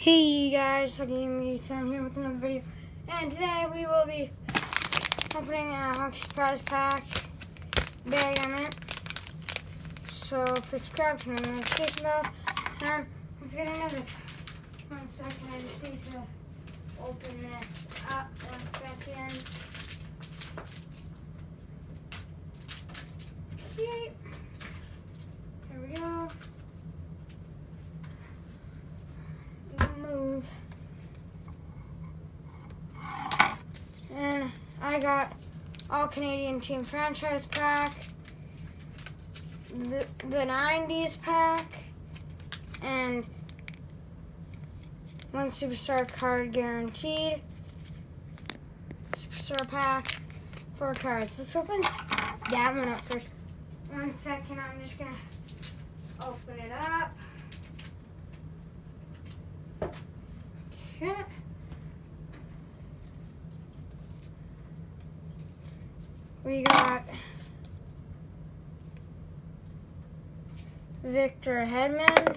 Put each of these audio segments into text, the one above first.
Hey guys, Game Sam here with another video, and today we will be opening a Hockey Surprise Pack bag on it. So subscribe, on the notification bell, and let's get into this. One second, I just need to open this up. One second. Okay. Here we go. move. And I got all Canadian team franchise pack, the, the 90s pack, and one superstar card guaranteed. Superstar pack, four cards. Let's open that one up first. One second, I'm just gonna open it up. Okay. We got Victor Hedman,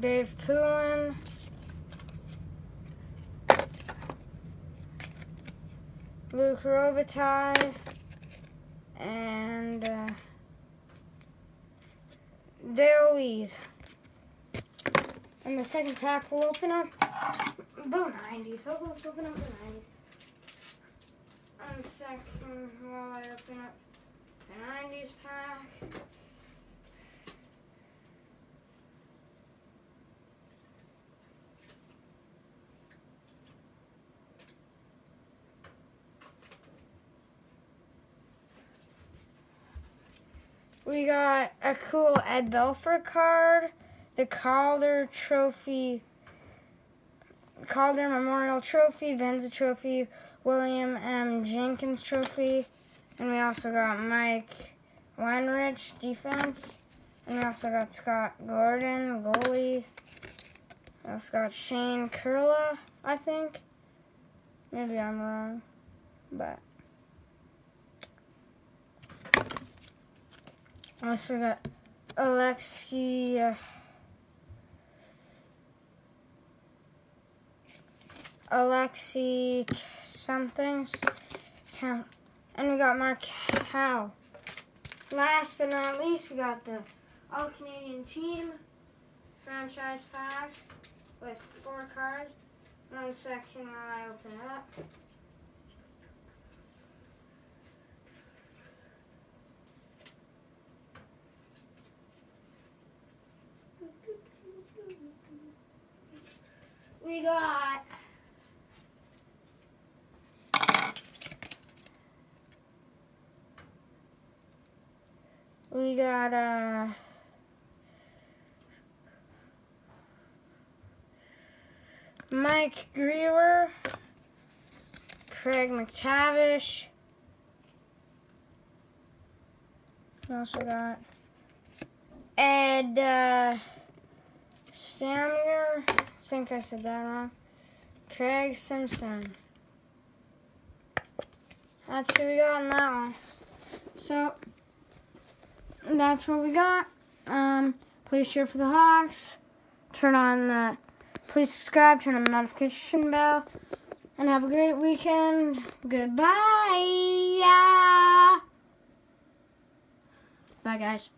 Dave Poulin, Luc Robitaille, and uh, Dale Weise. And the second pack will open up the 90s. So let's open up the 90s. And second, while I open up the 90s pack. We got a cool Ed Belfour card the Calder Trophy, Calder Memorial Trophy, Vezina Trophy, William M. Jenkins Trophy, and we also got Mike Weinrich, defense, and we also got Scott Gordon, goalie. We also got Shane Churla, I think. Maybe I'm wrong, but. Also got Alexei. Uh, Alexi somethings. Count and we got Mark. Last but not least, we got the All Canadian Team franchise pack with four cards. One second while I open it up. We got We got uh Mike Grier, Craig MacTavish. We also got Ed uh, Stammer. I think I said that wrong. Craig Simpson. That's who we got on that one. So that's what we got. Um, please cheer for the Hawks. Turn on the, please subscribe, turn on the notification bell, and have a great weekend. Goodbye. Yeah. Bye, guys.